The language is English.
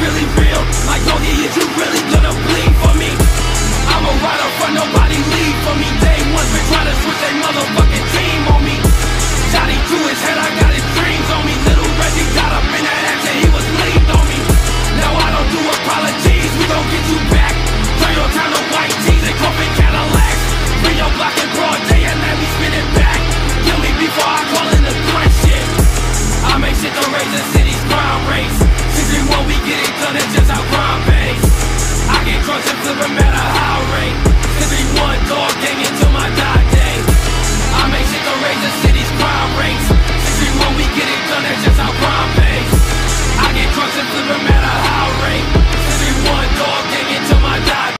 really real. My oh yeah, you really gonna bleed for me? I'm a rider for nobody leave for me. Day one's been trying to switch that motherfucking team on me. Johnny threw his head, I got his dreams on me. Little Reggie got up in that action, he was leaned on me. Now I don't do apologies, we gon' get you back. Turn your town to white tees and coffee Cadillacs. Bring your block in broad day and let me spin it back. Kill me before I call in the threat shit. I make shit to raise the city's crime rates.